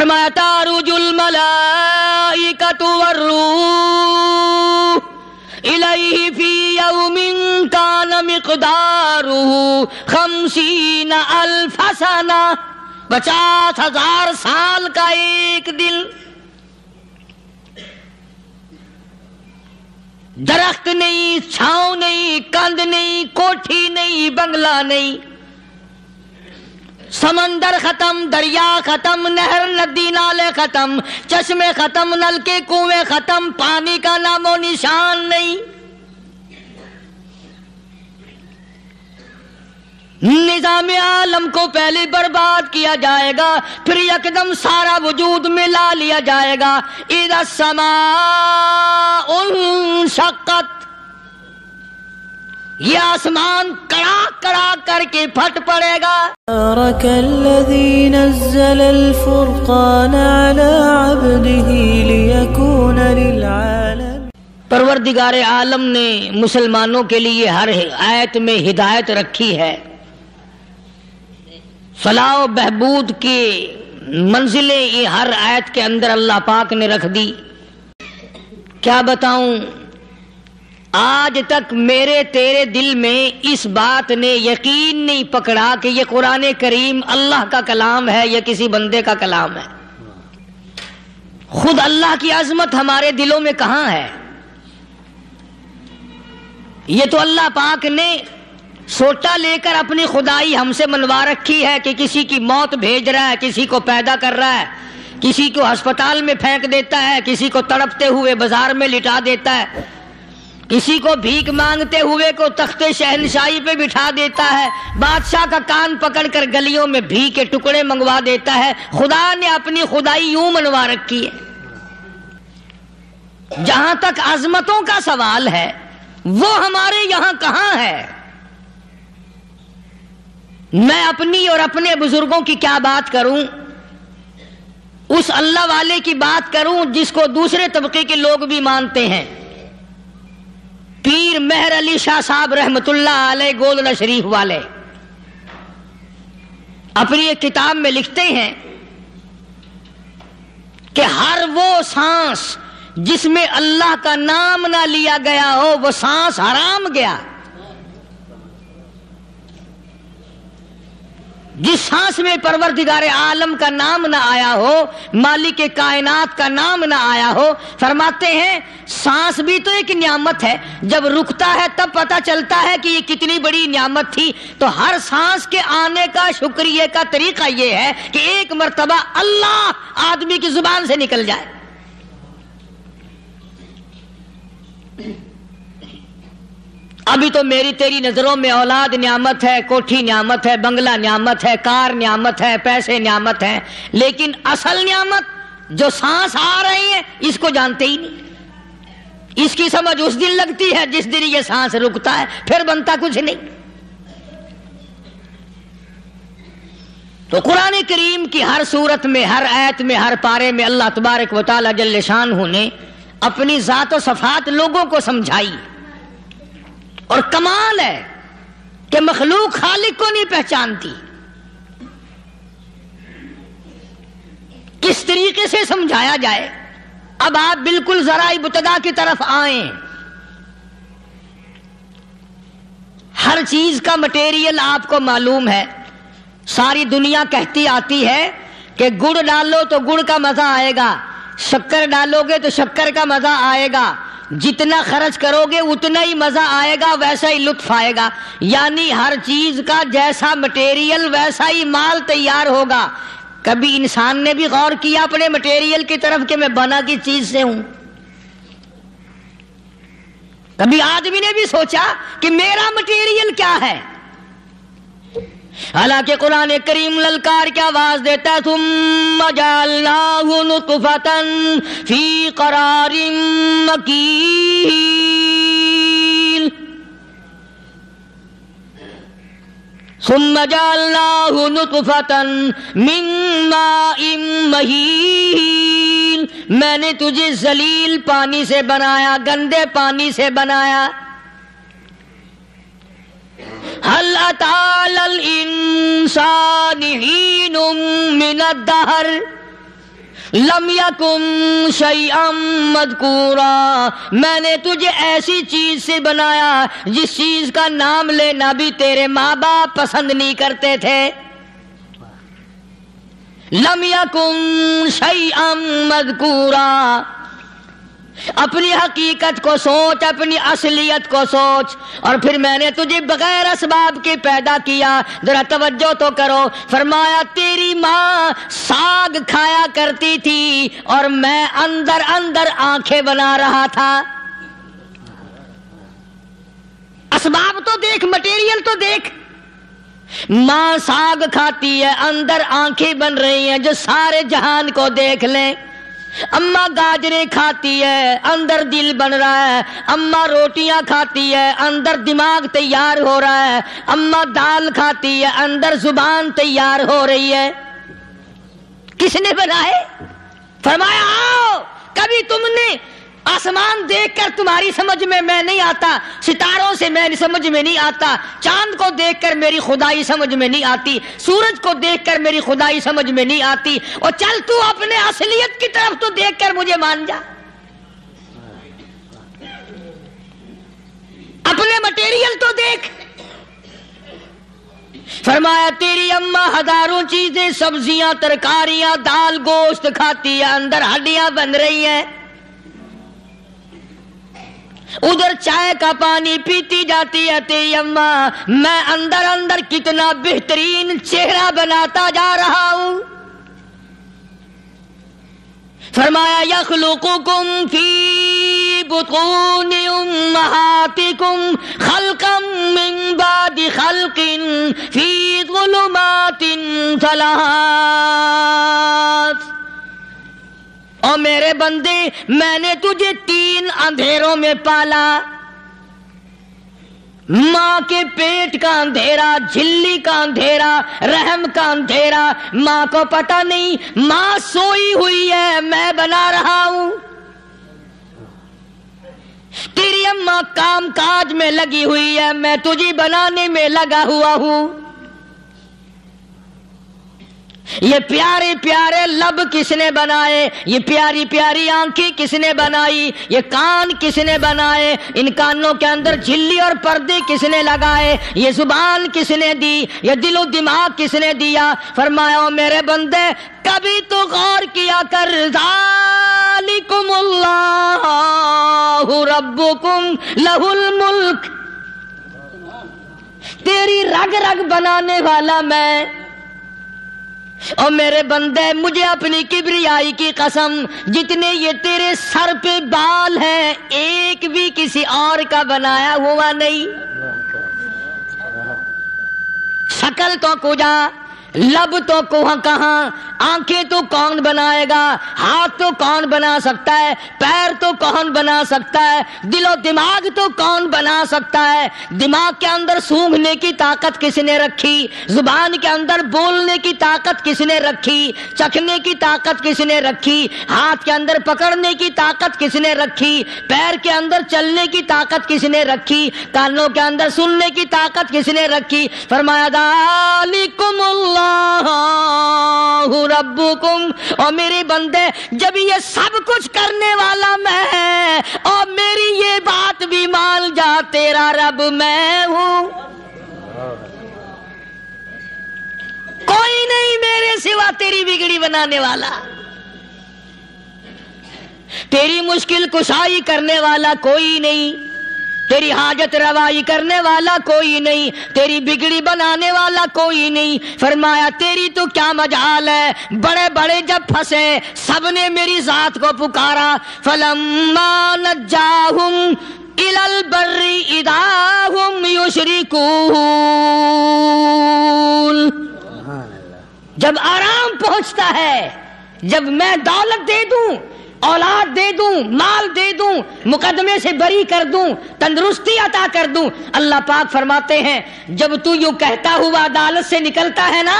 फरमाया तारुजुल मलाइकतु वर्रूह इलैहि फ़ी यौमिन कान मिकदारुहु खमसीन अल्फ सना पचास हज़ार साल का एक दिन दरख्त नहीं छाव नहीं कंद नहीं कोठी नहीं बंगला नहीं समंदर खत्म, दरिया खत्म, नहर, नदी, नाले खत्म, चश्मे खत्म, नल के कुएँ खत्म, पानी का नामो निशान नहीं। निज़ाम आलम को पहले बर्बाद किया जाएगा, फिर एकदम सारा वजूद मिला लिया जाएगा। इधर समा उन शक्कत ये आसमान कड़ा कड़ा करके फट पड़ेगा। परवरदिगार आलम ने मुसलमानों के लिए हर आयत में हिदायत रखी है। फलाह बहबूद की मंजिलें ये हर आयत के अंदर अल्लाह पाक ने रख दी। क्या बताऊँ? आज तक मेरे तेरे दिल में इस बात ने यकीन नहीं पकड़ा कि ये कुरान करीम अल्लाह का कलाम है, या किसी बंदे का कलाम है। खुद अल्लाह की अजमत हमारे दिलों में कहाँ है? ये तो अल्लाह पाक ने सोटा लेकर अपनी खुदाई हमसे मनवा रखी है कि किसी की मौत भेज रहा है, किसी को पैदा कर रहा है, किसी को अस्पताल में फेंक देता है, किसी को तड़पते हुए बाज़ार में लिटा देता है। किसी को भीख मांगते हुए को तख्ते शहनशाही पे बिठा देता है, बादशाह का कान पकड़कर गलियों में भी के टुकड़े मंगवा देता है, खुदा ने अपनी खुदाई यूँ मनवा रखी है। जहाँ तक अजमतों का सवाल है, वो हमारे यहाँ कहाँ है? मैं अपनी और अपने बुज़ुर्गों की क्या बात करूँ? उस अल्लाह वाले की बात करूँ जिसको दूसरे तबके के लोग भी मानते हैं। पीर मेहर अली शाह साहब रहमतुल्ला अलैह गोलना शरीफ वाले। अपनी एक किताब में लिखते हैं कि हर वो सांस जिसमें अल्लाह का नाम ना लिया गया हो, वो सांस हराम गया। जिस सांस में परवरदिगार आलम का नाम ना आया हो मालिक के कायनात का नाम ना आया हो, फरमाते हैं, सांस भी तो एक नियामत है। जब रुकता है, तब पता चलता है कि ये कितनी बड़ी नियामत थी। तो हर सांस के आने का शुक्रिया का तरीका ये है कि एक मरतबा अल्लाह आदमी की ज़ुबान से निकल जाए। अभी तो मेरी तेरी नज़रों में औलाद नियामत है, कोठी नियामत है, बंगला नियामत है, कार नियामत है, पैसे नियामत है। लेकिन असल नियामत जो सांस आ रही है, इसको जानते ही नहीं। इसकी समझ उस दिन लगती है जिस दिन ये सांस रुकता है, फिर बनता कुछ नहीं। तो कुरान करीम की हर सूरत में, हर आयत में, हर पारे में अल्लाह तबारक वाली जल्ल शान ने अपनी जात सफात लोगों को समझाई। और कमाल है कि मखलूक खालिक को नहीं पहचानती। किस तरीके से समझाया जाए? अब आप बिल्कुल जरा इब्तदा की तरफ़ आए। हर चीज़ का मटेरियल आपको मालूम है। सारी दुनिया कहती आती है कि गुड़ डालो तो गुड़ का मज़ा आएगा, शक्कर डालोगे तो शक्कर का मज़ा आएगा। जितना खर्च करोगे, उतना ही मज़ा आएगा, वैसा ही लुत्फ आएगा। यानी हर चीज़ का जैसा मटेरियल वैसा ही माल तैयार होगा। कभी इंसान ने भी गौर किया अपने मटेरियल की तरफ़ कि मैं बना किस चीज़ से हूँ? कभी आदमी ने भी सोचा कि मेरा मटेरियल क्या है? हालाँकि कुरान करीम ललकार की आवाज़ देता है तुम नुतफतन फ़ी जालनाहु नुतफतन महीन मैंने तुझे जलील पानी से बनाया, गंदे पानी से बनाया। हल अताल इंसान मिन दहर लमियाकुम शैअम मदकूरा। मैंने तुझे ऐसी चीज़ से बनाया, जिस चीज़ का नाम लेना भी तेरे माँ बाप पसंद नहीं करते थे। लमियाकुम शैअम मदकूरा। अपनी हकीकत को सोच, अपनी असलियत को सोच। और फिर मैंने तुझे बगैर असबाब के पैदा किया। जरा तवज्जो तो करो। फरमाया, तेरी माँ साग खाया करती थी और मैं अंदर अंदर आँखें बना रहा था। असबाब तो देख मटेरियल तो देख। माँ साग खाती है, अंदर आँखें बन रही हैं, जो सारे जहान को देख लें। अम्मा गाजरे खाती है, अंदर दिल बन रहा है। अम्मा रोटियाँ खाती है, अंदर दिमाग तैयार हो रहा है। अम्मा दाल खाती है, अंदर ज़ुबान तैयार हो रही है। किसने बनाए? फरमाया, आओ, कभी तुमने आसमान देखकर तुम्हारी समझ में मैं नहीं आता। सितारों से मैं समझ में नहीं आता। चाँद को देखकर मेरी खुदाई समझ में नहीं आती। सूरज को देखकर मेरी खुदाई समझ में नहीं आती। और चल तू अपने असलियत की तरफ़ तो देखकर मुझे मान जा। अपने मटेरियल तो देख। फरमाया, तेरी अम्मा हज़ारों चीज़ें, सब्ज़ियाँ, तरकारियाँ, दाल, गोश्त खाती है, अंदर हड्डियाँ बन रही हैं। उधर चाय का पानी पीती जाती है तेरी अम्मा मैं अंदर अंदर कितना बेहतरीन चेहरा बनाता जा रहा हूँ। फरमाया यखलुकुम फ़ी बुतून उम्महातिकुम खलकम मिन बाद खलकिन फ़ी ज़ुलुमातिन सलात। और मेरे बंदे, मैंने तुझे तीन अंधेरों में पाला। माँ के पेट का अंधेरा, झिल्ली का अंधेरा, रहम का अंधेरा, माँ को पता नहीं, माँ सोई हुई है, मैं बना रहा हूँ। तेरी अम्मा काम काज में लगी हुई है, मैं तुझे बनाने में लगा हुआ हूँ। ये प्यारे प्यारे लब किसने बनाए? ये प्यारी प्यारी आँखें किसने बनाई? ये कान किसने बनाए? इन कानों के अंदर झिल्ली और पर्दे किसने लगाए? ये ज़ुबान किसने दी? ये दिलो दिमाग किसने दिया? फरमाया मेरे बंदे, कभी तो गौर किया कर रब्बुकुम लहुल मुल्क। तेरी रग रग बनाने वाला मैं और मेरे बंदे, मुझे अपनी किबरियाई की कसम, जितने ये तेरे सर पे बाल हैं, एक भी किसी और का बनाया हुआ नहीं। शकल तो कुजा लब तो कोहा कहा, आँखें तो कौन बनाएगा, हाथ तो कौन बना सकता है, पैर तो कौन बना सकता है, दिलो दिमाग तो कौन बना सकता है? दिमाग के अंदर सूंघने की ताकत किसने रखी? ज़ुबान के अंदर बोलने की ताकत किसने रखी? चखने की ताकत किसने रखी? हाथ के अंदर पकड़ने की ताकत किसने रखी? पैर के अंदर चलने की ताकत किसने रखी? कानों के अंदर सुनने की ताकत किसने रखी? फरमाया रब्बुकुम। और मेरे बंदे, जब ये सब कुछ करने वाला मैं और मेरी ये बात भी मान जा, तेरा रब मैं हूँ। कोई नहीं मेरे सिवा तेरी बिगड़ी बनाने वाला। तेरी मुश्किल कुशाई करने वाला कोई नहीं। तेरी हाजत रवाई करने वाला कोई नहीं तेरी बिगड़ी बनाने वाला कोई नहीं। फरमाया तेरी तो क्या मजाल है? बड़े बड़े जब फंसे सबने मेरी जात को पुकारा। फलम्मा नजाहुम इलल बर्री इदाहुम जब आराम पहुँचता है जब मैं दौलत दे दूँ औलाद दे दूँ, माल दे दूँ, मुकदमे से बरी कर दूँ, तंदुरुस्ती अता कर दूँ। अल्लाह पाक फरमाते हैं, जब तू यू कहता हुआ अदालत से निकलता है ना,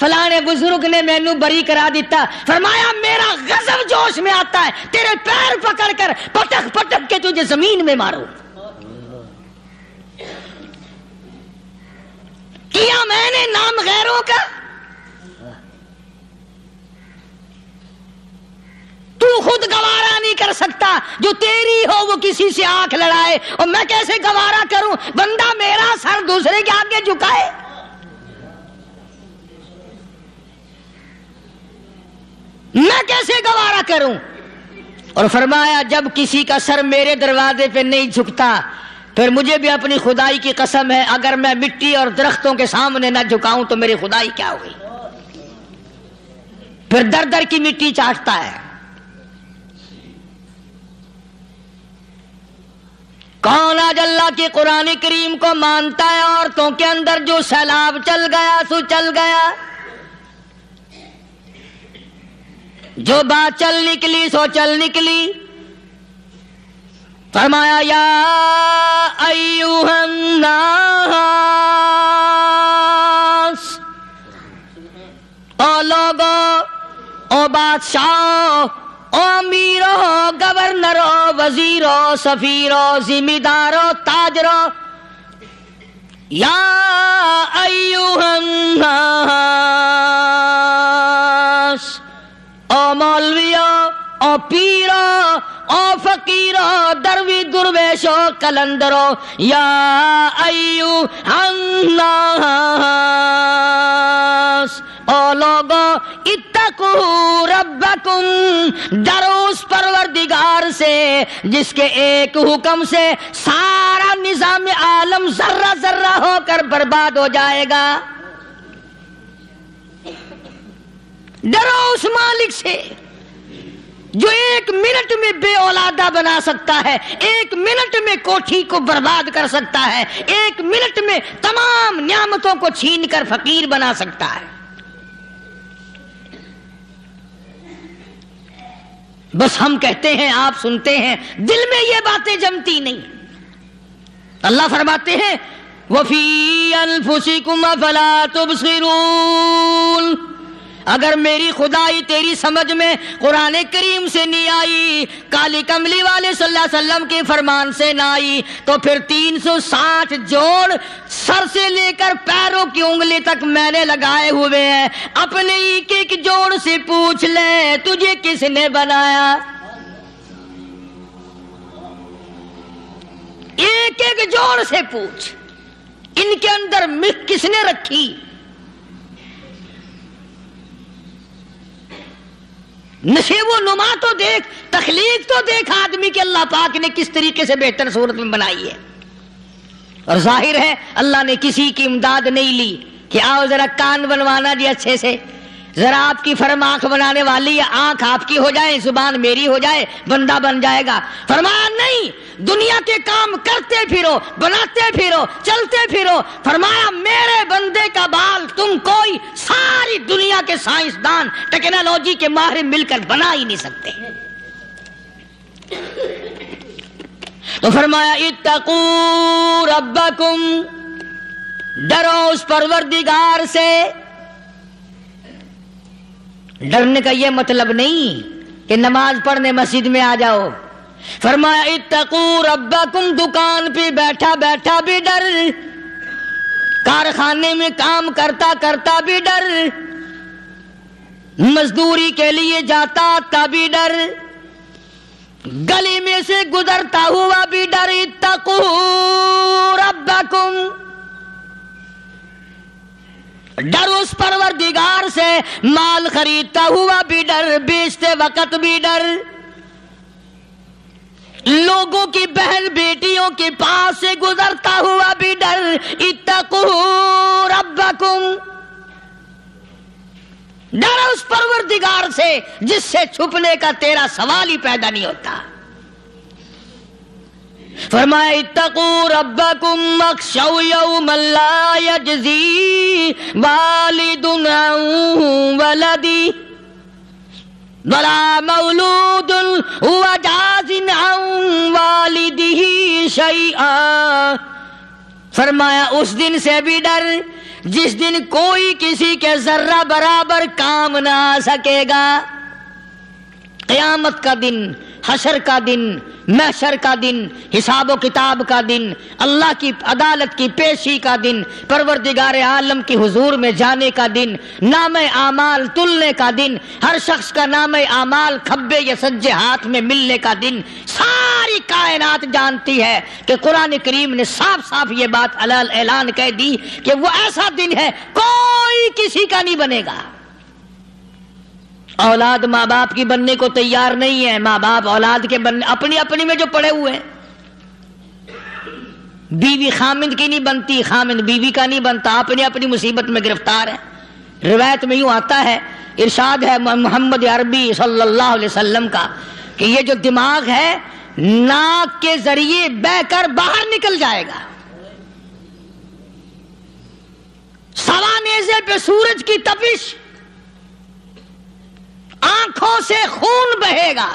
फलाने बुज़ुर्ग ने मैनू बरी करा दिता। फरमाया, मेरा गजब जोश में आता है, तेरे पैर पकड़ कर पटक पटक के तुझे ज़मीन में मारो। किया मैंने नाम गैरों का? कर सकता। जो तेरी हो, वो किसी से आँख लड़ाए। और मैं कैसे गवारा करूँ? बंदा मेरा सर दूसरे के आगे झुकाए। मैं कैसे गवारा करूँ? और फरमाया, जब किसी का सर मेरे दरवाजे पे नहीं झुकता, फिर मुझे भी अपनी खुदाई की कसम है। अगर मैं मिट्टी और दरख्तों के सामने ना झुकाऊं तो मेरी खुदाई क्या हुई फिर दर दर की मिट्टी चाटता है। कौन आज अल्लाह की कुरान करीम को मानता है? औरतों के अंदर जो सैलाब चल गया, सो चल गया। जो बात चल निकली, सो चल निकली। फरमाया, या अयुहन्नास ओ लोगो, ओ बादशाह अमीरो, गवर्नरो, वजीरो, सफीरो, जिम्मेदारो, ताजरो। या अयुहन्नास ओ मौलवियो, ओ पीरो दरवी दुर्वेशो, कलंदरो। या अयु अन्नास लोगो, इत्तकू रब्बकुम, डरो उस परवरदिगार से, जिसके एक हुक्म से सारा निज़ाम आलम जर्रा जर्रा होकर बर्बाद हो जाएगा। डरो उस मालिक से, जो एक मिनट में बे औलादा बना सकता है, एक मिनट में कोठी को बर्बाद कर सकता है, एक मिनट में तमाम नियामतों को छीन कर फकीर बना सकता है। बस हम कहते हैं, आप सुनते हैं, दिल में ये बातें जमती नहीं। अल्लाह फरमाते हैं, वफी अनफुसिकुम फला तुबसिरून। अगर मेरी खुदाई तेरी समझ में कुरान करीम से नहीं आई, काली कमली वाले सल्लल्लाहु अलैहि वसल्लम के फरमान से ना आई तो फिर 360 जोड़ सर से लेकर पैरों की उंगली तक मैंने लगाए हुए हैं। अपने एक एक जोड़ से पूछ ले, तुझे किसने बनाया? एक एक जोड़ से पूछ, इनके अंदर मिख किसने रखी? नशेबो नुमा तो देख, तखलीक तो देख आदमी के अल्लाह पाक ने किस तरीके से बेहतर सूरत में बनाई है। और ज़ाहिर है, अल्लाह ने किसी की इमदाद नहीं ली कि आओ जरा कान बनवाना जी अच्छे से। जरा आपकी फर्म आँख बनाने वाली आँख आपकी हो जाए, ज़ुबान मेरी हो जाए, बंदा बन जाएगा। फरमाया नहीं, दुनिया के काम करते फिरो, बनाते फिरो, चलते फिरो। फरमाया, मेरे के साइंसदान टेक्नोलॉजी के माहिर मिलकर बना ही नहीं सकते। तो फरमाया इतकू रब्बकुम, डरो उस परवरदिगार से। डरने का यह मतलब नहीं कि नमाज़ पढ़ने मस्जिद में आ जाओ। फरमाया इतकू रब्बकुम, दुकान पे बैठा बैठा भी डर। कारखाने में काम करता करता भी डर। मजदूरी के लिए जाता तभी डर। गली में से गुजरता हुआ भी डर। रब्बकुम। डर उस परवरदिगार से माल खरीदता हुआ भी डर। बेचते वक्त भी डर। लोगों की बहन बेटियों के पास से गुजरता हुआ भी डर। इतकू रब्बकुम। डर उस परवरदिगार से, जिससे छुपने का तेरा सवाल ही पैदा नहीं होता। फरमाया, इत्तकू रब्बकुम मखशौ यौमन ला यजजी वालिदुन वलदी वला हुवा जाजिन अन शैआ फरमाया, उस दिन से भी डर जिस दिन कोई किसी के जर्रा बराबर काम ना आ सकेगा क़यामत का दिन, हशर का दिन महशर का दिन, हिसाब किताब का दिन, अल्लाह की अदालत की पेशी का दिन, परवरदिगार आलम की हुजूर में जाने का दिन, नाम आमाल तुलने का दिन, हर शख्स का नाम आमाल खब्बे या सज्जे हाथ में मिलने का दिन, सारी कायनात जानती है कि कुरान करीम ने साफ़ साफ़ ये बात अलल ऐलान कह दी कि वो ऐसा दिन है, कोई किसी का नहीं बनेगा। औलाद माँ बाप की बनने को तैयार नहीं है। माँ बाप औलाद के बनने अपनी अपनी में जो पड़े हुए हैं। बीवी खामिंद की नहीं बनती, खामिंद बीवी का नहीं बनता। अपनी अपनी मुसीबत में गिरफ़्तार है। रिवायत में यूँ आता है, इरशाद है मोहम्मद अरबी सल्लल्लाहु अलैहि वसल्लम का, कि ये जो दिमाग है, नाक के ज़रिए बहकर बाहर निकल जाएगा। सवा नेजे पे सूरज की तपिश। आँखों से खून बहेगा।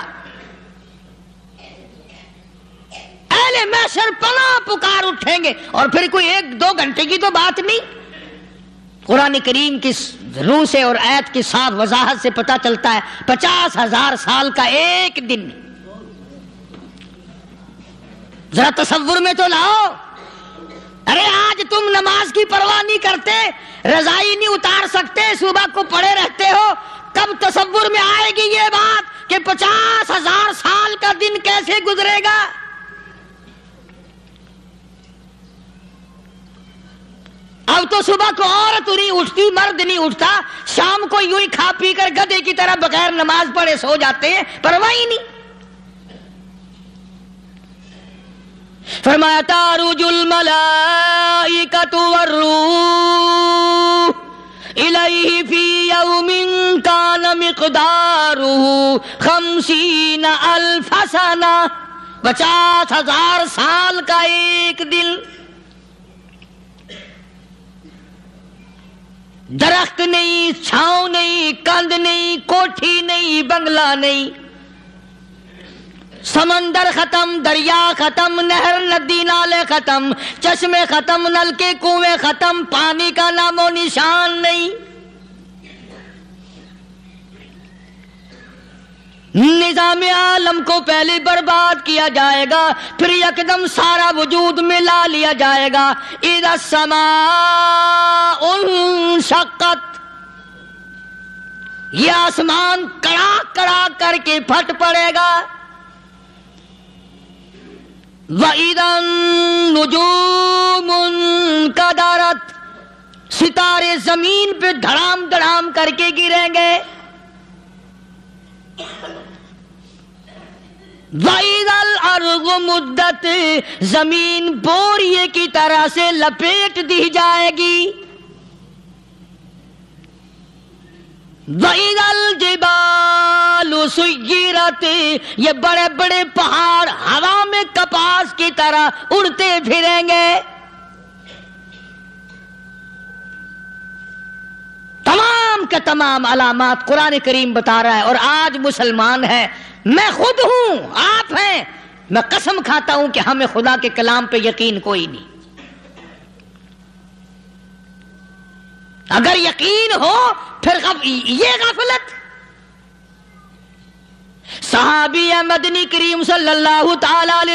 अहले मैशर पना पुकार उठेंगे। और फिर कोई एक दो घंटे की तो बात नहीं। कुरान करीम की रूह से और ऐत की साफ़ वजाहत से पता चलता है, पचास हज़ार साल का एक दिन। जरा तस्वुर में तो लाओ। अरे, आज तुम नमाज़ की परवाह नहीं करते, रजाई नहीं उतार सकते, सुबह को पड़े रहते हो कब तस्वुर में आएगी ये बात कि पचास हज़ार साल का दिन कैसे गुजरेगा? अब तो सुबह को औरत नहीं उठती, मर्द नहीं उठता, शाम को यूँ ही खा पी कर गधे की तरह बगैर नमाज़ पढ़े सो जाते हैं परवाह ही नहीं। फरमाया, तारुजुल मलाइकतु वरूह। इलैहि फ़ी यौमिन कान मिकदारुहु खमसीन अल्फ सना पचास हज़ार साल का एक दिन दरख्त नहीं छाव नहीं कंद नहीं कोठी नहीं बंगला नहीं समंदर खत्म, दरिया खत्म, नहर, नदी, नाले खत्म, चश्मे खत्म, नल के कुएँ खत्म, पानी का नामो निशान नहीं। निज़ाम आलम को पहले बर्बाद किया जाएगा, फिर एकदम सारा वजूद मिला लिया जाएगा। इधर समा उन शक्कत। ये आसमान कड़ा कड़ा करके फट पड़ेगा। वईदन नुजूमुन कदारत। सितारे ज़मीन पे धड़ाम धड़ाम करके गिरेंगे। वईदल अर्ग मुद्दत ज़मीन बोरिए की तरह से लपेट दी जाएगी। वईदल जिबालु सुयरत ये बड़े बड़े पहाड़ हवा में कपास की तरह उड़ते फिरेंगे। तमाम के तमाम अलामत कुरान करीम बता रहा है, और आज मुसलमान है। मैं खुद हूँ, आप हैं। मैं कसम खाता हूँ कि हमें खुदा के कलाम पे यकीन कोई नहीं। अगर यकीन हो, फिर ये गफलत मदनी करीम सल्लल्लाहु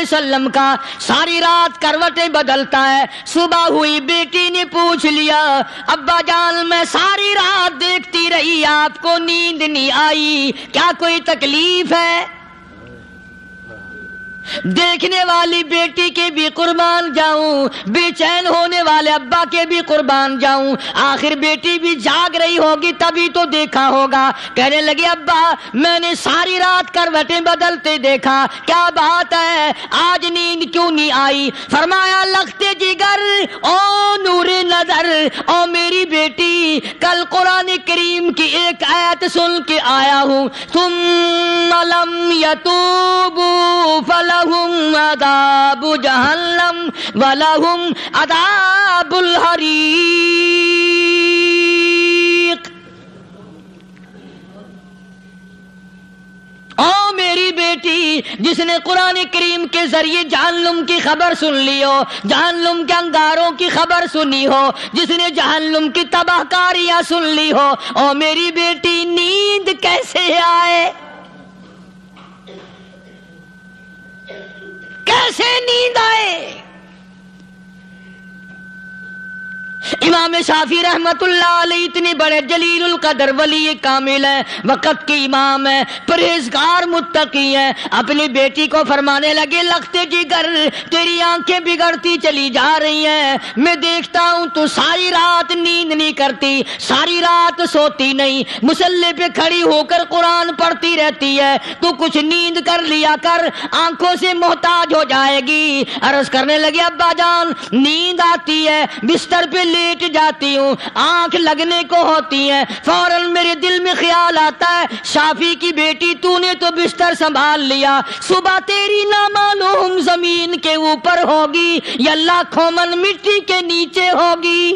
वसल्लम का सारी रात करवटे बदलता है। सुबह हुई, बेटी ने पूछ लिया, अब्बा जान, मैं सारी रात देखती रही, आपको नींद नहीं आई, क्या कोई तकलीफ़ है? देखने वाली बेटी के भी कुर्बान जाऊँ, बेचैन होने वाले अब्बा के भी कुर्बान जाऊँ। आखिर बेटी भी जाग रही होगी, तभी तो देखा होगा। कहने लगे, अब्बा, मैंने सारी रात करवटें बदलते देखा। क्या बात है? आज नींद क्यों नहीं आई? फरमाया, लगते जिगर, ओ नूर नज़र। ओ मेरी बेटी, कल कुरान करीम की एक आयत सुन के आया हूँ। तुम मलम यतूबू फल वलहुम अदाबु जहन्नम वलहुम अदाबुल हरीक। ओ मेरी बेटी, जिसने कुरान करीम के ज़रिए जहन्नुम की खबर सुन ली हो, जहन्नुम के अंगारों की खबर सुनी हो, जिसने जहन्नुम की तबाहकारियाँ सुन ली हो, ओ मेरी बेटी, नींद कैसे आए? कैसे नींद आए इमाम शाफी रहमतुल्लाह इतने बड़े जलील कदर वली कामिल है, वक़्त के इमाम है, परहेजगार मुत्तकी है। अपनी बेटी को फरमाने लगे लगते की कर तेरी आँखें बिगड़ती चली जा रही हैं। मैं देखता हूँ तू सारी रात नींद नहीं करती, सारी रात सोती नहीं। मुसल्ले पे खड़ी होकर कुरान पढ़ती रहती है। तू कुछ नींद कर लिया कर, आँखों से मोहताज हो जाएगी। अर्ज़ करने लगे अब्बा जान नींद आती है, बिस्तर पे लेट जाती हूँ। आँख लगने को होती है। फ़ौरन मेरे दिल में ख्याल आता है, शाफी की बेटी तूने तो बिस्तर संभाल लिया। सुबह तेरी ना मालूम ज़मीन के ऊपर होगी, या लाखों मन मिट्टी के नीचे होगी।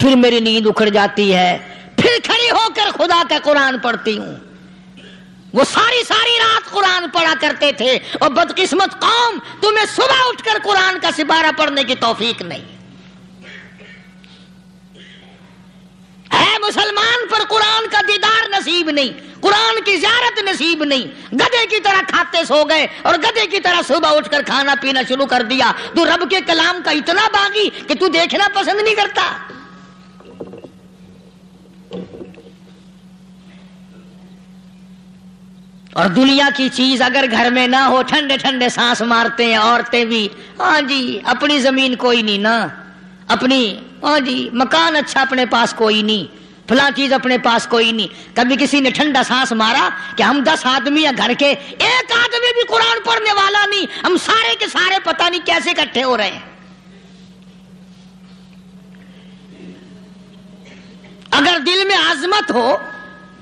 फिर मेरी नींद उखड़ जाती है। फिर खड़ी होकर खुदा का कुरान पढ़ती हूँ। वो सारी सारी रात कुरान पढ़ा करते थे। और बदकिस्मत कौम, तुम्हें सुबह उठकर कुरान का सिपारा पढ़ने की तौफीक नहीं। है मुसलमान, पर कुरान का दीदार नसीब नहीं। कुरान की जियारत नसीब नहीं। गधे की तरह खाते सो गए और गधे की तरह सुबह उठकर खाना पीना शुरू कर दिया। तू रब के कलाम का इतना बागी कि तू देखना पसंद नहीं करता। और दुनिया की चीज़ अगर घर में ना हो, ठंडे ठंडे सांस मारते हैं औरतें भी। हाँ जी, अपनी ज़मीन कोई नहीं ना। अपनी हाँ जी, मकान अच्छा अपने पास कोई नहीं। फला चीज़ अपने पास कोई नहीं। कभी किसी ने ठंडा सांस मारा कि हम दस आदमी या घर के, एक आदमी भी कुरान पढ़ने वाला नहीं। हम सारे के सारे पता नहीं कैसे इकट्ठे हो रहे हैं। अगर दिल में आजमत हो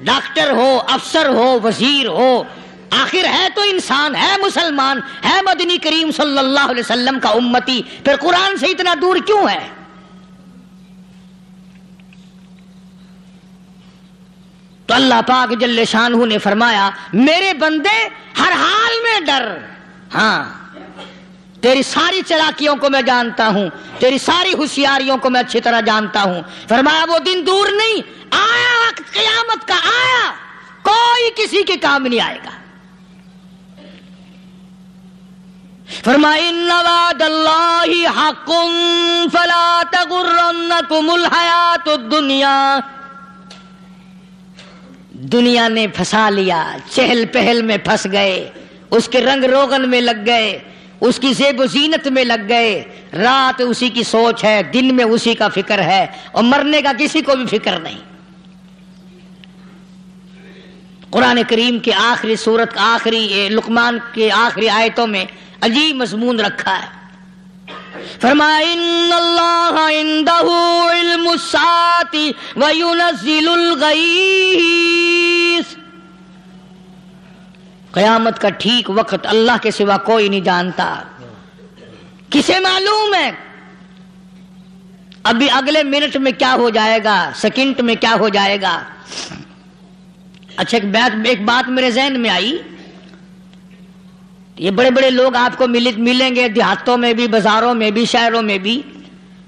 डॉक्टर हो, अफसर हो, वज़ीर हो, आखिर है तो इंसान, है मुसलमान, है मदनी करीम सल्लल्लाहु अलैहि वसल्लम का उम्मती, फिर कुरान से इतना दूर क्यों है? तो अल्लाह पाक जल्ले शानहू ने फरमाया, मेरे बंदे हर हाल में डर। हाँ। तेरी सारी चलाकियों को मैं जानता हूँ, तेरी सारी होशियारियों को मैं अच्छी तरह जानता हूँ। फरमाया, वो दिन दूर नहीं, आया वक्त, कयामत का आया, कोई किसी के काम नहीं आएगा। दुनिया। दुनिया ने फंसा लिया चहल पहल में फंस गए, उसके रंग रोगन में लग गए उसकी जेब जीनत में लग गए। रात उसी की सोच है, दिन में उसी का फ़िक्र है, और मरने का किसी को भी फ़िक्र नहीं। कुरान करीम के आखिरी सूरत, आखिरी लुकमान के आखिरी आयतों में अजीब मजमून रखा है। कयामत का ठीक वक्त अल्लाह के सिवा कोई नहीं जानता। किसे मालूम है? अभी अगले मिनट में क्या हो जाएगा, सेकंड में क्या हो जाएगा? अच्छा एक बात एक बात मेरे जहन में आई। ये बड़े बड़े लोग आपको मिले, मिलेंगे देहातों में भी, बाजारों में भी, शहरों में भी।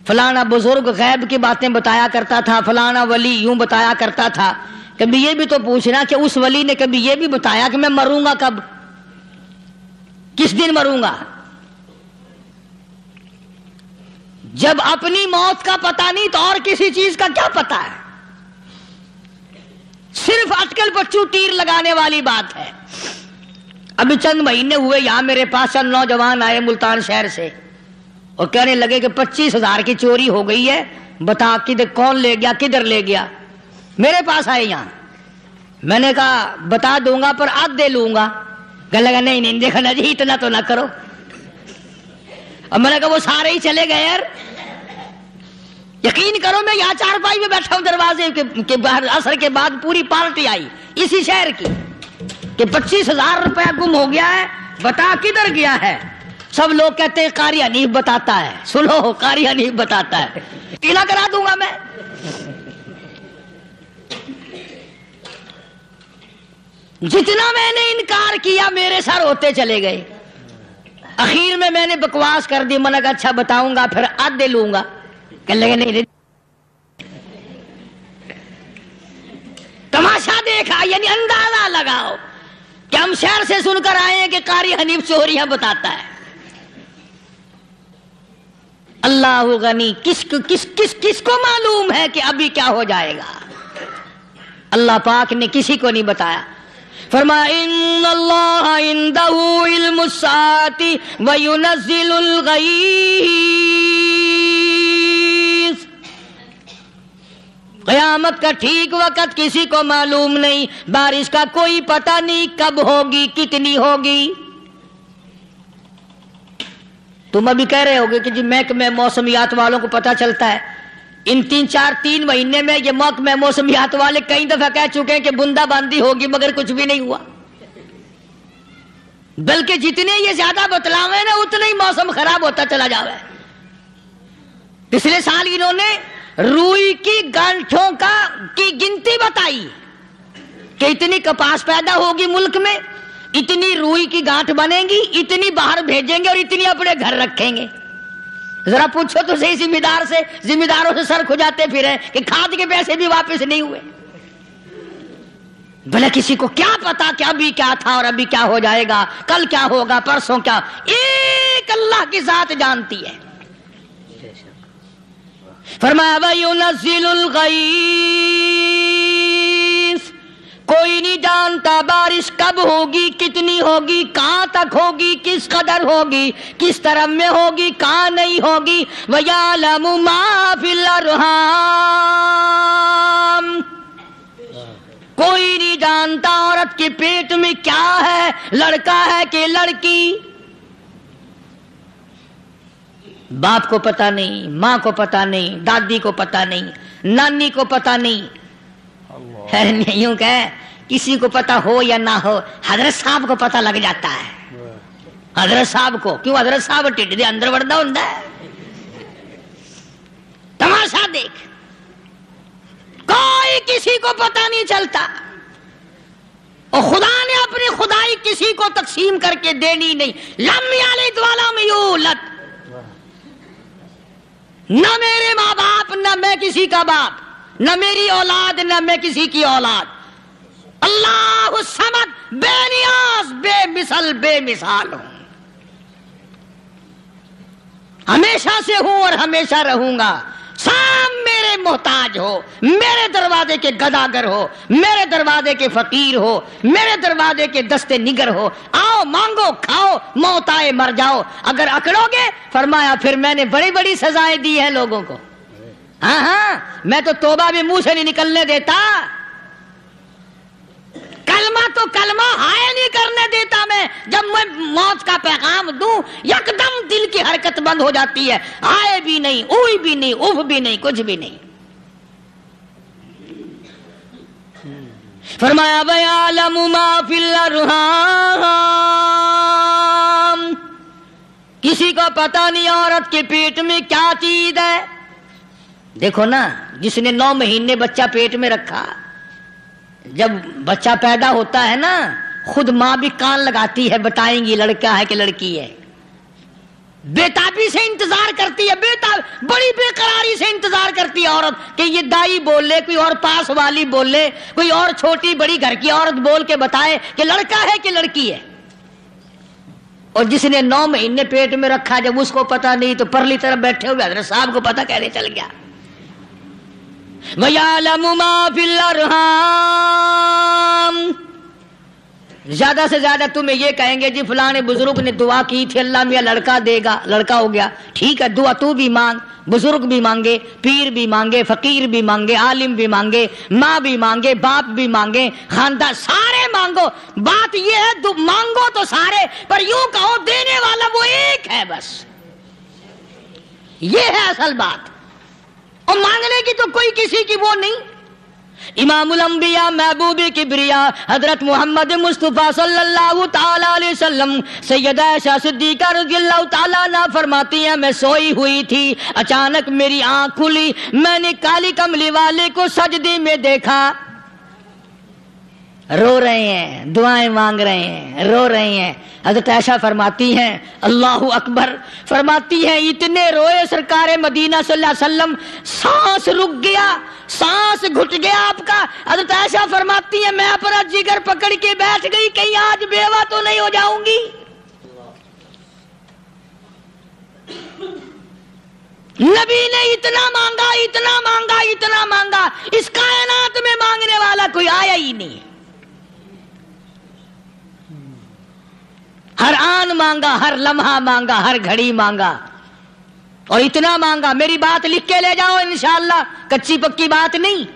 फलाना बुज़ुर्ग गैब की बातें बताया करता था, फलाना वली यूँ बताया करता था। कभी ये भी तो पूछना कि उस वली ने कभी ये भी बताया कि मैं मरूँगा कब? किस दिन मरूँगा? जब अपनी मौत का पता नहीं तो और किसी चीज़ का क्या पता है? सिर्फ़ अटकल बच्चू तीर लगाने वाली बात है। अभी चंद महीने हुए यहाँ मेरे पास, चंद नौजवान आए मुल्तान शहर से और कहने लगे कि पच्चीस हज़ार की चोरी हो गई है। बता किधर, कौन ले गया, किधर ले गया? मेरे पास आए यहाँ। मैंने कहा बता दूँगा पर आज दे लूँगा। कह लगा नहीं नहीं देखा ना जी इतना तो ना करो। और मैंने कहा वो सारे ही चले गए यार। यकीन करो मैं यहाँ चार पाई में बैठा हूँ दरवाजे के, के बाहर असर के बाद पूरी पार्टी आई इसी शहर की कि पच्चीस हज़ार रुपया गुम हो गया है बता किधर गया है? सब लोग कहते हैं कारी हनीफ बताता है। सुनो कारी हनीफ बताता है। टीला करा दूँगा मैं। जितना मैंने इनकार किया, मेरे सर होते चले गए। आखिर में मैंने बकवास कर दी, मैंने अच्छा बताऊँगा, फिर आधे लूँगा। कह लगे, नहीं तमाशा देखा, यानी अंदाज़ा लगाओ क्या शमशहर से सुनकर आए हैं कि कारी हनीफ चोरी चोरियाँ बताता है। अल्लाह गनी किस किस किस, किसको मालूम है कि अभी क्या हो जाएगा? अल्लाह पाक ने किसी को नहीं बताया। फरमाया कयामत का ठीक वक्त किसी को मालूम नहीं, बारिश का कोई पता नहीं कब होगी, कितनी होगी। तुम अभी कह रहे होगे कि जी महकमे मौसमियात वालों को पता चलता है। इन तीन, चार, तीन महीने में ये महकमे मौसमियात वाले कई दफ़ा कह चुके हैं कि बूंदाबांदी होगी, मगर कुछ भी नहीं हुआ। बल्कि जितने ये ज़्यादा बतलावे ना, उतने ही मौसम खराब होता चला जावे। पिछले साल इन्होंने रुई की गांठों का, की गिनती बताई कि इतनी कपास पैदा होगी मुल्क में, इतनी रूई की गांठ बनेगी, इतनी बाहर भेजेंगे और इतनी अपने घर रखेंगे। जरा पूछो तो सही, जिम्मेदार से, जिम्मेदारों से सर खुजाते फिरे कि खाद के पैसे भी वापस नहीं हुए। भले किसी को क्या पता कि अभी क्या था और अभी क्या हो जाएगा, कल क्या होगा, परसों क्या, एक अल्लाह की जात जानती है। फरमाया कोई नहीं जानता बारिश कब होगी, कितनी होगी, कहाँ तक होगी, किस कदर होगी, किस तरफ़ में होगी, कहाँ नहीं होगी। कोई नहीं जानता औरत के पेट में क्या है, लड़का है कि लड़की। बाप को पता नहीं, माँ को पता नहीं, दादी को पता नहीं, नानी को पता नहीं। यूँ कह किसी को पता हो या ना हो हज़रत साहब को पता लग जाता है। हज़रत साहब को क्यों हज़रत साहब टिड्डी दे अंदर वड़दा ਹੁੰਦਾ तमाशा देख। कोई किसी को पता नहीं चलता। और खुदा ने अपनी खुदाई किसी को तकसीम करके देनी नहीं। लम्बी द्वाला में यूलत न मेरे माँ बाप न मैं किसी का बाप। न मेरी औलाद, न मैं किसी की औलाद। अल्लाह समद, बेनियाज, बेमिसल, बेमिसाल हूँ। हमेशा से हूँ और हमेशा रहूँगा। साम मेरे मोहताज हो, मेरे दरवाजे के गदागर हो, मेरे दरवाजे के फकीर हो, मेरे दरवाजे के दस्ते निगर हो। आओ, मांगो, खाओ, मौत आए, मर जाओ। अगर अकड़ोगे, फरमाया, फिर मैंने बड़ी बड़ी सजाएँ दी है लोगों को। हाँ हाँ मैं तो तोबा भी मुँह से नहीं निकलने देता। कलमा तो कलमा हाय नहीं करने देता मैं। जब मैं मौत का पैगाम दूँ एकदम दिल की हरकत बंद हो जाती है। आए भी नहीं, उई भी नहीं, उफ भी नहीं, कुछ भी नहीं। फरमाया किसी को पता नहीं औरत के पेट में क्या चीज़ है। देखो ना, जिसने नौ महीने बच्चा पेट में रखा, जब बच्चा पैदा होता है ना, खुद माँ भी कान लगाती है, बताएँगी लड़का है कि लड़की है। बेताबी से इंतज़ार करती है बेता बड़ी बेकरारी से इंतज़ार करती है औरत, कि ये दाई बोले, कोई और पास वाली बोले, कोई और छोटी बड़ी घर की औरत बोल के बताए कि लड़का है कि लड़की है। और जिसने नौ महीने पेट में रखा, जब उसको पता नहीं तो परली तरफ़ बैठे हुए हज़रत साहब को पता कहने चल गया। ज़्यादा से ज़्यादा तुम्हें ये कहेंगे, जी फलाने बुज़ुर्ग ने दुआ की थी, अल्लाह मियाँ लड़का देगा, लड़का हो गया। ठीक है, दुआ तू भी मांग, बुज़ुर्ग भी मांगे, पीर भी मांगे, फकीर भी मांगे, आलिम भी मांगे, माँ भी मांगे, बाप भी मांगे, खानदान सारे मांगो। बात ये है मांगो तो सारे, पर यूँ कहो, देने वाला वो एक है बस। ये है असल बात। और मांगने की तो कोई किसी की वो नहीं। इमामुल अंबिया, महबूब किबरिया, हज़रत मोहम्मद मुस्तफ़ा सल्लल्लाहु अलैहि वसल्लम, सैयदा आयशा सिद्दीका रज़ियल्लाहु ताला ना फरमाती हैं, मैं सोई हुई थी, अचानक मेरी आँख खुली, मैंने काली कमली वाले को सजदे में देखा। रो रहे हैं, दुआएँ मांग रहे हैं, रो रहे हैं। हज़रत ऐसा फरमाती हैं, अल्लाह अकबर फरमाती हैं, इतने रोए सरकार मदीना सल्लम सांस रुक गया, सांस घुट गया आपका। हज़रत ऐसा फरमाती हैं, मैं अपना जिगर पकड़ के बैठ गई, कहीं आज बेवा तो नहीं हो जाऊँगी। नबी ने इतना मांगा इतना मांगा इतना मांगा, इस कायनात में मांगने वाला कोई आया ही नहीं। हर आन मांगा, हर लम्हा मांगा, हर घड़ी मांगा। और इतना मांगा, मेरी बात लिख के ले जाओ इंशाला कच्ची पक्की बात नहीं।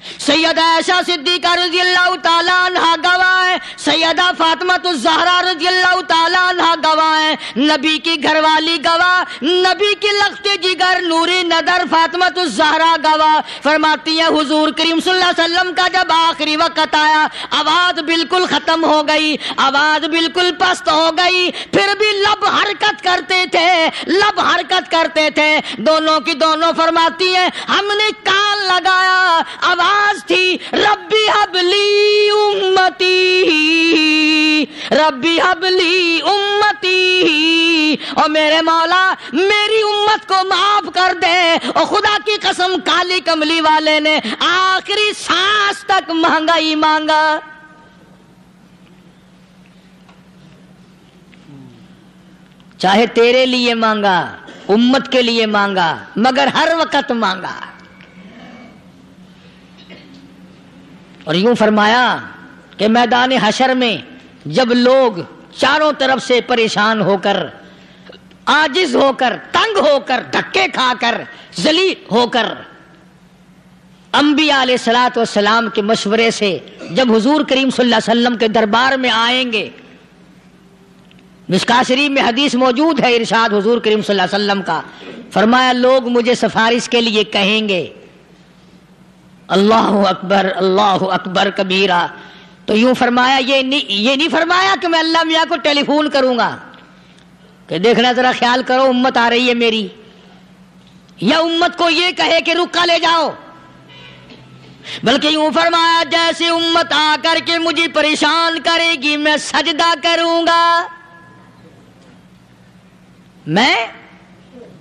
सैयद ऐशा सिद्दीका रज़ी अल्लाह तहा गवाह है। सैयदा फातिमा तो जहरा रज़ी अल्लाह तहा गवाह है। नबी की घरवाली गवाह, नबी की लखते जिगर नूरी नदर फातिमा तो जहरा गवाह। फरमाती है, हुजूर करीम वसल्लम का जब आखिरी वक्त आया, आवाज़ बिल्कुल खत्म हो गई, आवाज़ बिल्कुल पस्त हो गई, फिर भी लब हरकत करते थे, लब हरकत करते थे। दोनों की दोनों फरमाती है, हमने कान लगाया। आवाज़ थी, रब्बी हबली उम्मती, रब्बी हबली उम्मती और मेरे मौला, मेरी उम्मत को माफ़ कर दे और खुदा की कसम, काली कमली वाले ने आखिरी सांस तक मांगा ही मांगा। चाहे तेरे लिए मांगा, उम्मत के लिए मांगा, मगर हर वक्त मांगा। और यूँ फरमाया कि मैदान हशर में जब लोग चारों तरफ़ से परेशान होकर, आजिज होकर, तंग होकर, धक्के खाकर, जली होकर अम्बिया सलात सलाम के मशवरे से जब हुजूर करीम वसल्लम के दरबार में आएँगे मिसका शरीफ में हदीस मौजूद है इरशाद हुजूर करीम वसल्लम का। फरमाया, लोग मुझे सिफारिश के लिए कहेंगे। अल्लाह अकबर अल्लाह अकबर कबीरा। तो यूँ फरमाया, ये नहीं ये नहीं फरमाया कि मैं अल्लाह मियाँ को टेलीफोन करूँगा। कि देखना जरा ख्याल करो, उम्मत आ रही है मेरी। या उम्मत को ये कहे कि रुका ले जाओ। बल्कि यूँ फरमाया, जैसे उम्मत आकर के मुझे परेशान करेगी, मैं सजदा करूँगा। मैं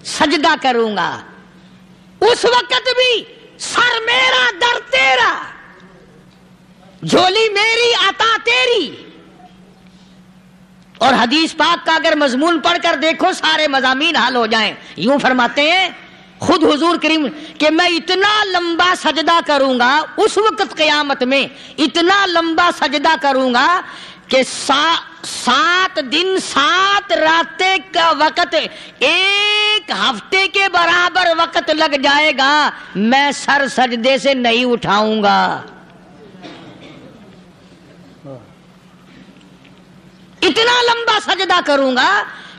सजदा करूँगा। उस वक्त भी सर मेरा दर तेरा झोली मेरी आता तेरी। और हदीस पाक का अगर मजमून पढ़कर देखो सारे मजामीन हाल हो जाएँ। यूँ फरमाते हैं खुद हुजूर करीम कि मैं इतना लंबा सजदा करूँगा उस वक्त कयामत में इतना लंबा सजदा करूँगा कि सा, सात दिन सात रातें का वक्त एक हफ़्ते के बराबर वक्त लग जाएगा, मैं सर सजदे से नहीं उठाऊँगा। इतना लंबा सजदा करूँगा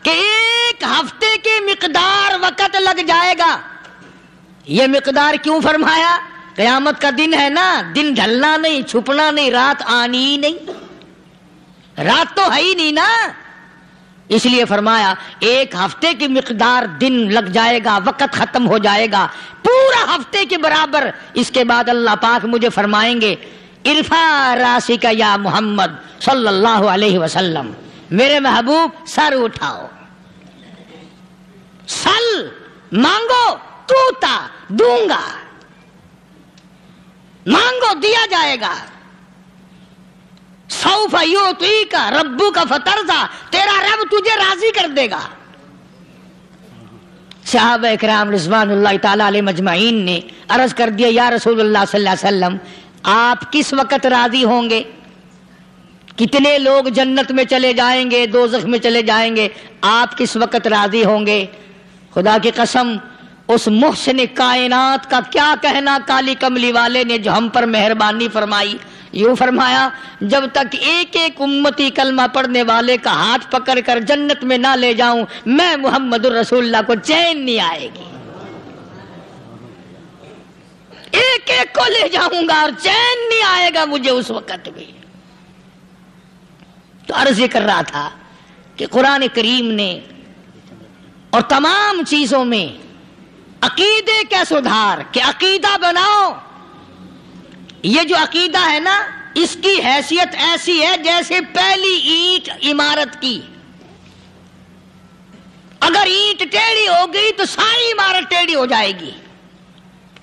कि एक हफ़्ते के मिकदार वक्त लग जाएगा। यह मिकदार क्यों फरमाया? कयामत का दिन है ना, दिन ढलना नहीं, छुपना नहीं, रात आनी ही नहीं। रात तो है ही नहीं ना। इसलिए फरमाया, एक हफ़्ते की मकदार दिन लग जाएगा, वक्त खत्म हो जाएगा। पूरा हफ़्ते के बराबर। इसके बाद अल्लाह पाक मुझे फरमाएँगे, इरफा राशि का या मोहम्मद सल्लल्लाहु अलैहि वसल्लम, मेरे महबूब, सर उठाओ। सल मांगो, तूता दूँगा। मांगो, दिया जाएगा। सऊफी का, रब्बू का फतरजा, तेरा रब तुझे राज़ी कर देगा। साहब इकराम रिजवान मजमाइन ने अर्ज़ कर दिया, या रसूल आप किस वक्त राज़ी होंगे? कितने लोग जन्नत में चले जाएँगे दो में चले जाएँगे? आप किस वक्त राज़ी होंगे? खुदा की कसम, उस मुहसन कायनात का क्या कहना काली कमली वाले ने जो हम पर मेहरबानी फरमाई। यूँ फरमाया, जब तक एक एक उम्मती कलमा पढ़ने वाले का हाथ पकड़ कर जन्नत में ना ले जाऊँ, मैं मोहम्मद रसूल्ला को चैन नहीं आएगी। एक एक को ले जाऊँगा और चैन नहीं आएगा मुझे उस वक्त भी। तो अर्ज़ कर रहा था कि कुरान करीम ने और तमाम चीज़ों में अकीदे का सुधार के अकीदा बनाओ ये जो अकीदा है ना, इसकी हैसियत ऐसी है जैसे पहली ईंट इमारत की। अगर ईंट टेढ़ी हो गई तो सारी इमारत टेढ़ी हो जाएगी।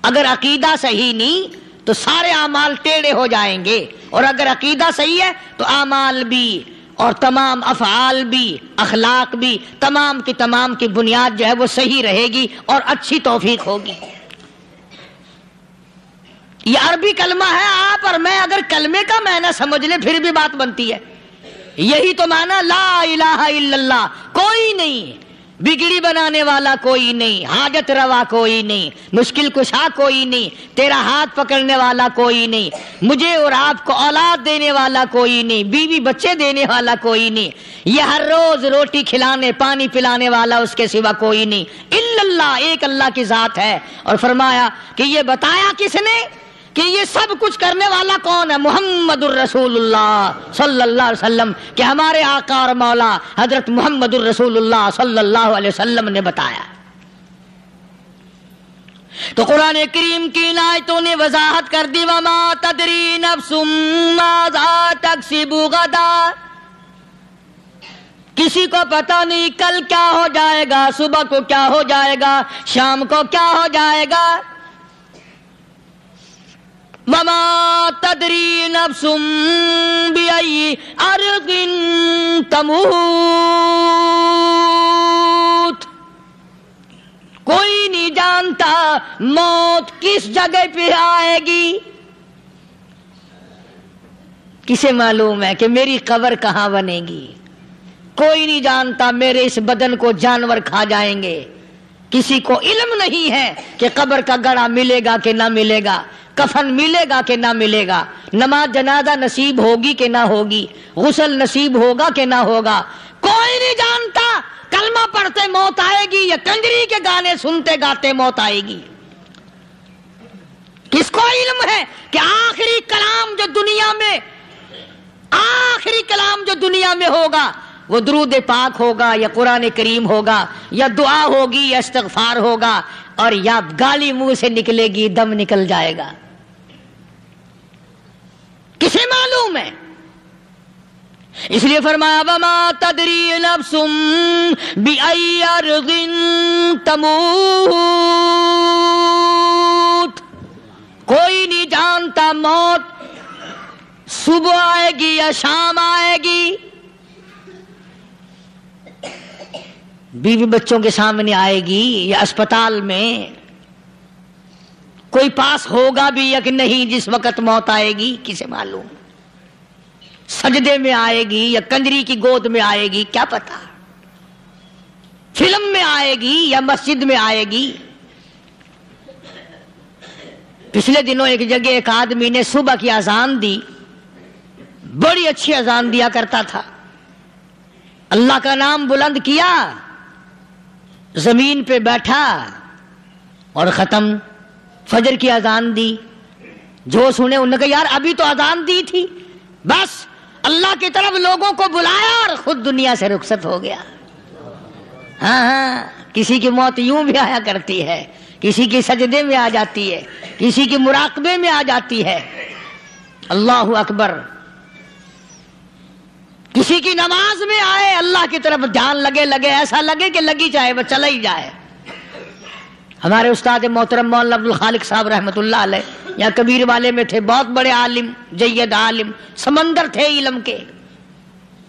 अगर अकीदा सही नहीं तो सारे अमाल टेढ़े हो जाएँगे। और अगर अकीदा सही है तो अमाल भी, और तमाम अफाल भी, अखलाक भी, तमाम की तमाम की बुनियाद जो है वो सही रहेगी और अच्छी तोफीक होगी। ये अरबी कलमा है आप और मैं, अगर कलमे का मैना समझ ले, फिर भी बात बनती है। यही तो माना ला इलाहा इल्लल्लाह, कोई नहीं। बिगड़ी बनाने वाला कोई नहीं, हाजत रवा कोई नहीं, मुश्किल कुशा कोई नहीं, तेरा हाथ पकड़ने वाला कोई नहीं, मुझे और आपको औलाद देने वाला कोई नहीं, बीवी बच्चे देने वाला कोई नहीं ये हर रोज रोटी खिलाने, पानी पिलाने वाला उसके सिवा कोई नहीं। इल्लल्लाह, एक अल्लाह की जात है। और फरमाया कि ये बताया किसने? कि ये सब कुछ करने वाला कौन है? मोहम्मद रसूलुल्लाह सल्लल्लाहु वसल्लम। कि हमारे आकार मौला हज़रत मोहम्मद रसूलुल्लाह वसल्लम ने बताया। तो कुरान करीम की नायतों ने वजाहत कर दी, वमा तदरी गदा। किसी को पता नहीं कल क्या हो जाएगा, सुबह को क्या हो जाएगा, शाम को क्या हो जाएगा। ममा तदरी नफसुम बियई तमूत कोई नहीं जानता मौत किस जगह पे आएगी। किसे मालूम है कि मेरी कब्र कहाँ बनेगी? कोई नहीं जानता मेरे इस बदन को जानवर खा जाएँगे। किसी को इल्म नहीं है कि कब्र का गड़ा मिलेगा कि ना मिलेगा, कफन मिलेगा कि ना मिलेगा, नमाज़ जनाजा नसीब होगी कि ना होगी, गुसल नसीब होगा कि ना होगा। कोई नहीं जानता, कलमा पढ़ते मौत आएगी या कंजरी के गाने सुनते गाते मौत आएगी। किसको इल्म है कि आखिरी कलाम जो दुनिया में, आखिरी कलाम जो दुनिया में होगा वो दरूद पाक होगा, या कुरान करीम होगा, या दुआ होगी, या इस्तगफार होगा, और या गाली मुँह से निकलेगी, दम निकल जाएगा। किसे मालूम है? इसलिए फरमाया तदरी नफ्सुम तमूत। कोई नहीं जानता मौत, सुबह आएगी या शाम आएगी। बीवी बच्चों के सामने आएगी या अस्पताल में, कोई पास होगा भी या कि नहीं, जिस वक्त मौत आएगी, किसे मालूम? सजदे में आएगी या कंजरी की गोद में आएगी, क्या पता? फ़िल्म में आएगी या मस्जिद में आएगी? पिछले दिनों एक जगह एक आदमी ने सुबह की अजान दी। बड़ी अच्छी अजान दिया करता था। अल्लाह का नाम बुलंद किया। ज़मीन पे बैठा और खत्म। फजर की अजान दी। जो सुने उन्होंने कहा, यार, अभी तो अजान दी थी। बस, अल्लाह की तरफ़ लोगों को बुलाया और खुद दुनिया से रुखसत हो गया। हाँ हाँ किसी की मौत यूँ भी आया करती है, किसी की सजदे में आ जाती है, किसी की मुराकबे में आ जाती है। अल्लाह अकबर। किसी की नमाज़ में आए, अल्लाह की तरफ़ ध्यान लगे लगे, ऐसा लगे कि लगी जाए वह चला ही जाए। हमारे उस्ताद मोहतरम मौलाना अब्दुल खालिक साहब रहमतुल्लाह या कबीर वाले में थे, बहुत बड़े आलिम जैद आलिम, समंदर थे इलम के।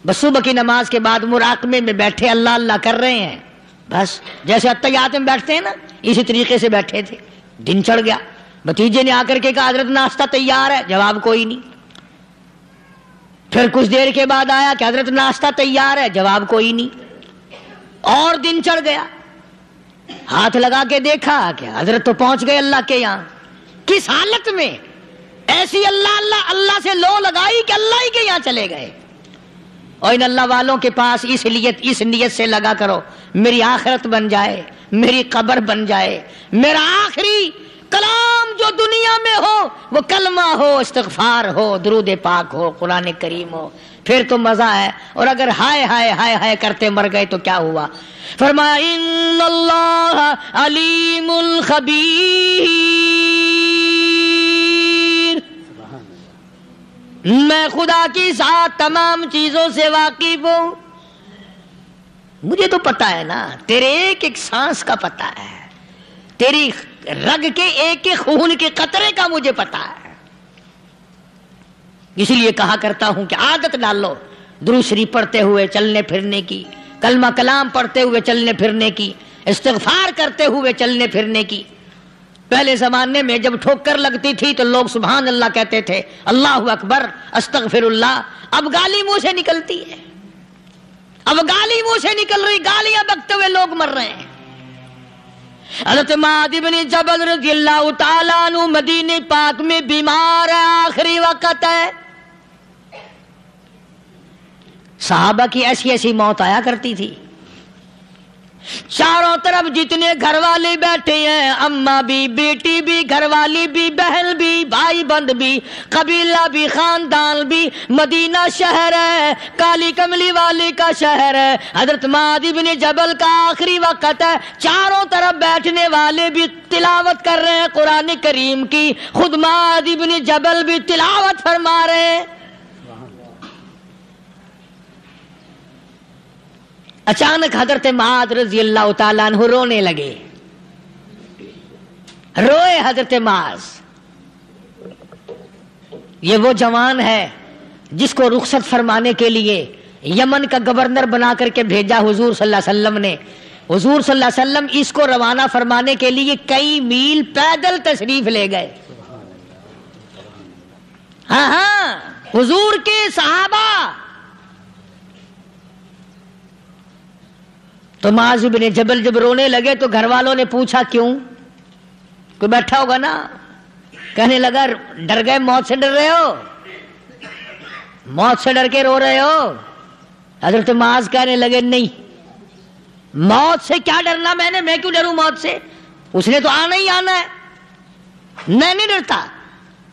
बस सुबह की नमाज़ के बाद मुराकमे में बैठे, अल्लाह अल्लाह कर रहे हैं। बस, जैसे अत्यात में बैठते हैं ना, इसी तरीके से बैठे थे। दिन चढ़ गया। भतीजे ने आकर के कहा, हज़रत, नाश्ता तैयार है। जवाब, कोई नहीं। फिर कुछ देर के बाद आया कि हज़रत नाश्ता तैयार है, जवाब कोई नहीं। और दिन चढ़ गया। हाथ लगा के देखा कि हज़रत तो पहुँच गए अल्लाह के यहाँ। किस हालत में? ऐसी अल्लाह अल्लाह अल्लाह से लो लगाई कि अल्लाह ही के यहाँ चले गए। और इन अल्लाह वालों के पास इस नियत इस नियत से लगा करो, मेरी आखिरत बन जाए, मेरी कब्र बन जाए, मेरा आखिरी कलाम जो दुनिया में हो, वो कलमा हो, इस्तगफार हो, दरूद पाक हो, कुरान करीम हो, फिर तो मज़ा है। और अगर हाय हाय हाय हाय करते मर गए तो क्या हुआ? फरमाया अलीमुल मैं खुदा की साथ तमाम चीज़ों से वाकिफ हूँ। मुझे तो पता है ना, तेरे एक एक सांस का पता है। तेरी रग के एक एक खून के कतरे का मुझे पता है। इसलिए कहा करता हूँ कि आदत डाल लो दूसरी पढ़ते हुए चलने फिरने की, कलमा कलाम पढ़ते हुए चलने फिरने की इस्तफार करते हुए चलने फिरने की। पहले जमाने में जब ठोकर लगती थी तो लोग सुबहान अल्लाह कहते थे, अल्लाह अकबर, अस्तगफिरुल्लाह, अब गाली मुँह से निकलती है। अब गाली मुँह से निकल रही, गालियाँ बकते हुए लोग मर रहे हैं। हज़रत मादिबनी जबल रज़ी अल्लाह मदीने पाक में बीमार है, आखिरी वक्त है। साहबा की ऐसी ऐसी मौत आया करती थी। चारों तरफ़ जितने घर वाले बैठे हैं, अम्मा भी, बेटी भी घर वाली भी, बहन भी, भाई बंद भी, कबीला भी, खानदान भी, मदीना शहर है, काली कमली वाले का शहर है। हज़रत मादिब ने जबल का आखिरी वक्त है, चारों तरफ़ बैठने वाले भी तिलावत कर रहे हैं कुरान करीम की। खुद मादिब ने जबल भी तिलावत फरमा रहे हैं। अचानक हज़रत माद रज़ी अल्लाह तु रोने लगे। रोए हज़रत माज ये वो जवान है जिसको रुखसत फरमाने के लिए यमन का गवर्नर बना करके भेजा हुजूर सल्लल्लाहु अलैहि वसल्लम ने। हुजूर सल्लल्लाहु अलैहि वसल्लम इसको रवाना फरमाने के लिए कई मील पैदल तशरीफ़ ले गए। हाँ हाँ हुजूर के सहाबा तो माजिब ने जबल जब रोने लगे तो घर वालों ने पूछा, क्यों? कोई बैठा होगा ना? कहने लगा, डर गए, मौत से डर रहे हो? मौत से डर के रो रहे हो? हज़रत माज कहने लगे, नहीं। मौत से क्या डरना मैंने? मैं क्यों डरू मौत से? उसने तो आना ही आना है। मैं नहीं डरता।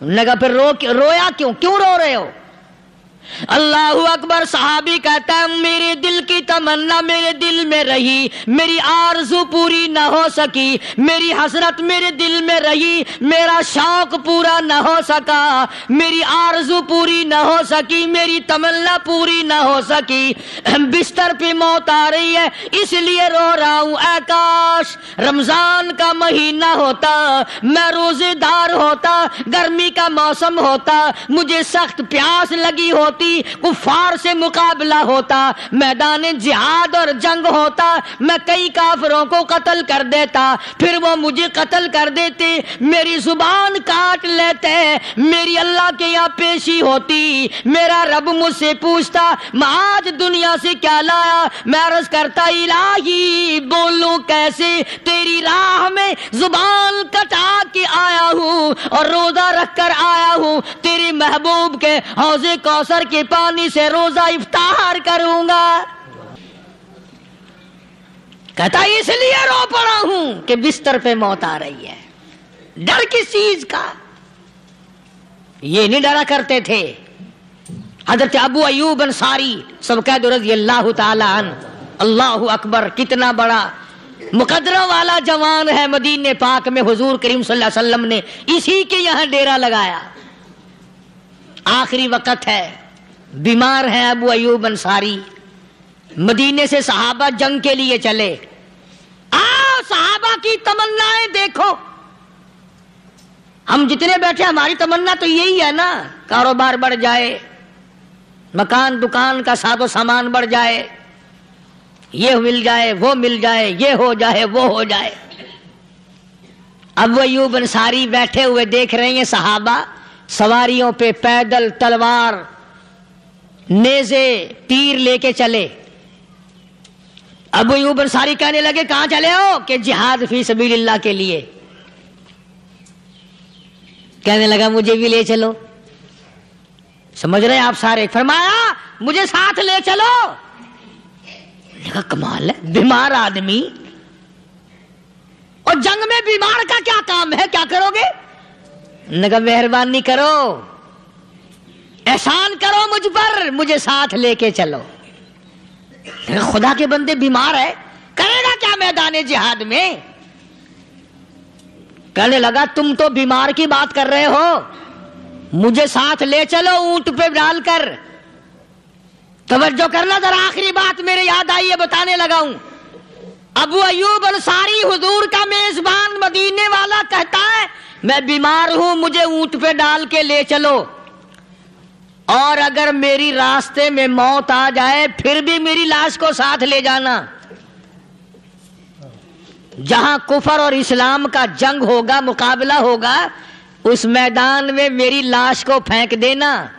लगा फिर रो रोया क्यों? क्यों रो रहे हो? अल्लाह अकबर साहबी कहता है, मेरे दिल की तमन्ना मेरे दिल में रही, मेरी आरज़ू पूरी न हो सकी, मेरी हसरत मेरे दिल में रही, मेरा शौक पूरा न हो सका, मेरी आरज़ू पूरी न हो सकी, मेरी तमन्ना पूरी न हो सकी। बिस्तर पे मौत आ रही है, इसलिए रो रहा हूँ, आकाश, रमज़ान का महीना होता, मैं रोजेदार होता, गर्मी का मौसम होता, मुझे सख्त प्यास लगी होती होती, कुफार से मुकाबला होता, मैदान जिहाद और जंग होता, मैं कई काफरों को कत्ल कर देता, फिर वो मुझे कत्ल कर देते, मेरी ज़ुबान काट लेते, मेरी अल्लाह के यहाँ पेशी होती, मेरा रब मुझसे पूछता, मैं आज दुनिया से क्या लाया, मैं अर्ज़ करता, इलाही, बोलूँ कैसे, तेरी राह में ज़ुबान कटा के आया हूँ, और रोजा रख कर आया हूँ, तेरे महबूब के हौजे कौसर के पानी से रोजा इफ्तार करूँगा। कहता, इसलिए रो पड़ा हूँ कि बिस्तर पे मौत आ रही है। डर किस चीज़ का? ये नहीं डरा करते थे। हज़रत अबू अयूब अंसारी, सब कह दो रज़ी अल्लाह अल्लाह अकबर, कितना बड़ा मुकदरा वाला जवान है मदीने पाक में, हुजूर करीम सल्लल्लाहु अलैहि वसल्लम ने, इसी के यहाँ डेरा लगाया। आखिरी वक्त है। बीमार हैं अबू अयूब अंसारी। मदीने से सहाबा जंग के लिए चले। आओ, सहाबा की तमन्नाएँ देखो। हम जितने बैठे, हमारी तमन्ना तो यही है ना, कारोबार बढ़ जाए, मकान दुकान का साधो सामान बढ़ जाए, ये मिल जाए, वो मिल जाए, ये हो जाए, वो हो जाए। अब अयूब अंसारी बैठे हुए देख रहे हैं सहाबा, सवारियों पे पैदल, तलवार नेजे तीर लेके चले। अबू यूब सारी कहने लगे, कहाँ चले हो? कि जिहाद फ़ी सबीलिल्लाह के लिए। कहने लगा, मुझे भी ले चलो। समझ रहे आप सारे? फरमाया, मुझे साथ ले चलो। कमाल है, बीमार आदमी। और जंग में बीमार का क्या काम है? क्या करोगे? लगा मेहरबानी करो। एहसान करो मुझ पर, मुझे साथ लेके चलो। खुदा के बंदे बीमार है, करेगा क्या मैदान जिहाद में? कहने लगा, तुम तो बीमार की बात कर रहे हो, मुझे साथ ले चलो ऊँट पे डालकर। तवज्जो करना जरा आखिरी बात मेरे याद आई है बताने लगा हूँ। अबू अयूब अंसारी हुजूर का मेजबान मदीने वाला कहता है, मैं बीमार हूँ, मुझे ऊँट पे डाल के ले चलो। और अगर मेरी रास्ते में मौत आ जाए, फिर भी मेरी लाश को साथ ले जाना। जहाँ कुफर और इस्लाम का जंग होगा, मुकाबला होगा, उस मैदान में मेरी लाश को फेंक देना।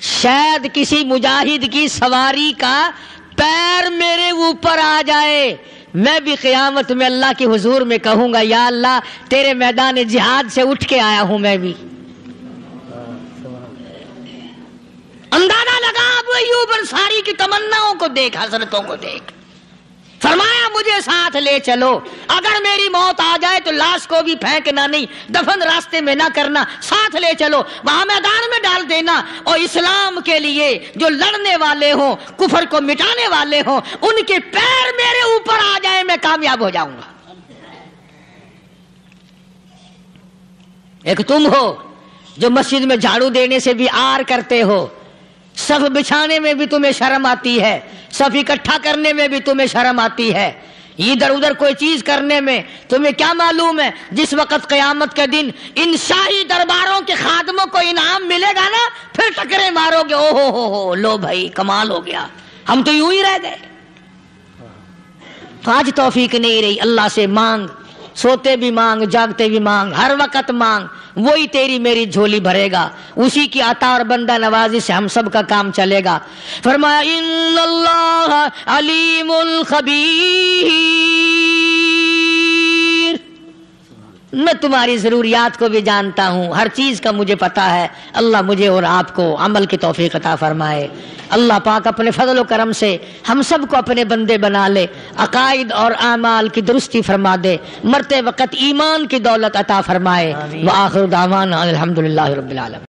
शायद किसी मुजाहिद की सवारी का पैर मेरे ऊपर आ जाए। मैं भी क़यामत में अल्लाह की हुजूर में कहूँगा, या अल्लाह, तेरे मैदान जिहाद से उठ के आया हूँ मैं भी। अंदाज़ा लगा अब अयूब अंसारी की तमन्नाओं को देख, हजरतों को देख। फरमाया, मुझे साथ ले चलो। अगर मेरी मौत आ जाए तो लाश को भी फेंकना नहीं, दफन रास्ते में ना करना, साथ ले चलो। वहाँ मैदान में डाल देना। और इस्लाम के लिए जो लड़ने वाले हो, कुफर को मिटाने वाले हो, उनके पैर मेरे ऊपर आ जाए, मैं कामयाब हो जाऊँगा। एक तुम हो जो मस्जिद में झाड़ू देने से भी आर करते हो। सफ बिछाने में भी तुम्हें शर्म आती है सफ इकट्ठा करने में भी तुम्हें शर्म आती है। इधर उधर कोई चीज़ करने में तुम्हें क्या मालूम है, जिस वक्त कयामत के दिन इन शाही दरबारों के खादमों को इनाम मिलेगा ना, फिर टकरे मारोगे ओ हो हो हो, लो भाई, कमाल हो गया। हम तो यूँ ही रह गए। तो आज तौफीक नहीं रही, अल्लाह से मांग सोते भी मांग, जागते भी मांग, हर वक्त मांग, वही तेरी मेरी झोली भरेगा। उसी की अता और बंदा नवाजी से हम सब का काम चलेगा। फरमाया अलीमुल खबीर। मैं तुम्हारी जरूरियात को भी जानता हूँ। हर चीज़ का मुझे पता है। अल्लाह मुझे और आपको अमल की तोफीक अता फरमाए। अल्लाह पाक अपने फजल करम से हम सबको अपने बंदे बना ले। अकायद और आमाल की दुरुस्ती फरमा दे। मरते वक्त ईमान की दौलत अता फरमाए। व आखिर दावान अलहमदिल्ला रबालम